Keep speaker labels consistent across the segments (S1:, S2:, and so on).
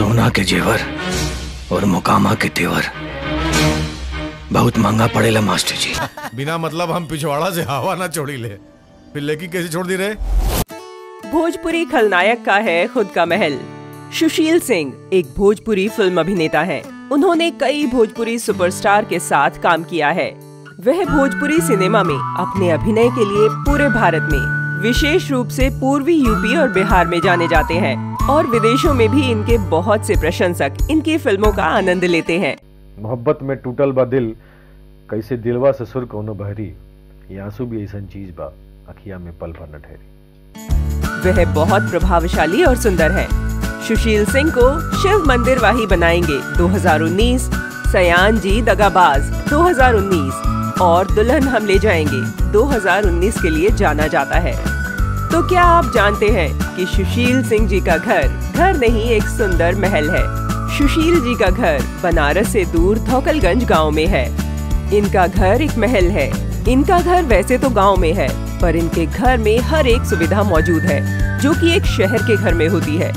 S1: सोना के जेवर और मुकामा के तेवर। बहुत महँगा पड़ेला मास्टर जी।
S2: बिना मतलब हम पिछवाड़ा से हवा ना छोड़ी ले। फिर लेकी कैसे छोड़ दी रे
S3: भोजपुरी खलनायक का है खुद का महल। सुशील सिंह एक भोजपुरी फ़िल्म अभिनेता है। उन्होंने कई भोजपुरी सुपरस्टार के साथ काम किया है। वह भोजपुरी सिनेमा में अपने अभिनय के लिए पूरे भारत में विशेष रूप से पूर्वी यूपी और बिहार में जाने जाते हैं। और विदेशों में भी इनके बहुत से प्रशंसक इनकी फ़िल्मों का आनंद लेते हैं।
S4: मोहब्बत में टूटल बा दिल कैसे दिलवा से सुर कौनो बहरी। ये आँसू भी ऐसा चीज़ बा अखिया में पल भर न ठहरी।
S3: वह बहुत प्रभावशाली और सुंदर है। सुशील सिंह को शिव मंदिर वाही बनाएँगे 2019 सयान जी दगाबाज 2019 और दुल्हन हम ले जाएँगे 2019 के लिए जाना जाता है। तो क्या आप जानते हैं कि सुशील सिंह जी का घर घर नहीं, एक सुंदर महल है। सुशील जी का घर बनारस से दूर धौकलगंज गाँव में है। इनका घर एक महल है। इनका घर वैसे तो गाँव में है, पर इनके घर में हर एक सुविधा मौजूद है, जो कि एक शहर के घर में होती है।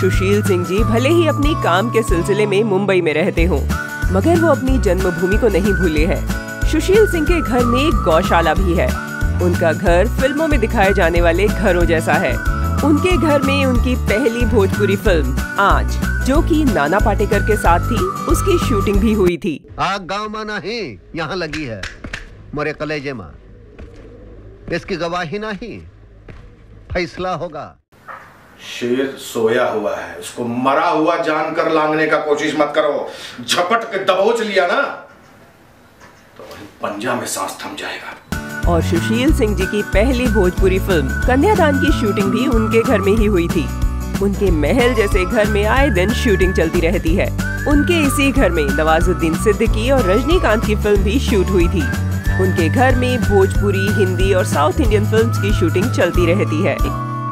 S3: सुशील सिंह जी भले ही अपने काम के सिलसिले में मुंबई में रहते हों, मगर वो अपनी जन्मभूमि को नहीं भूले हैं। सुशील सिंह के घर में एक गौशाला भी है। उनका घर फ़िल्मों में दिखाए जाने वाले घरों जैसा है। उनके घर में उनकी पहली भोजपुरी फ़िल्म आज जो कि नाना पाटेकर के साथ थी उसकी शूटिंग भी हुई थी।
S5: आग गाँव में नहीं यहाँ लगी है मोरे कलेजे में। इसकी गवाही नहीं फैसला होगा।
S6: शेर सोया हुआ है उसको मरा हुआ जानकर लांगने का कोशिश मत करो। झपट के दबोच लिया ना तो वही पंजा में सांस थम जाएगा।
S3: और सुशील सिंह जी की पहली भोजपुरी फ़िल्म, कन्यादान की शूटिंग भी उनके घर में ही हुई थी। उनके महल जैसे घर में आए दिन शूटिंग चलती रहती है। उनके इसी घर में नवाजुद्दीन सिद्दीकी और रजनीकांत की फ़िल्म भी शूट हुई थी। उनके घर में भोजपुरी, हिंदी और साउथ इंडियन फिल्म्स की शूटिंग चलती रहती है।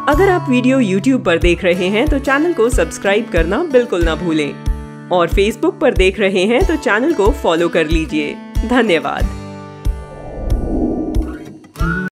S3: अगर आप वीडियो YouTube पर देख रहे हैं तो चैनल को सब्सक्राइब करना बिल्कुल ना भूलें। और Facebook पर देख रहे हैं तो चैनल को फॉलो कर लीजिए। धन्यवाद।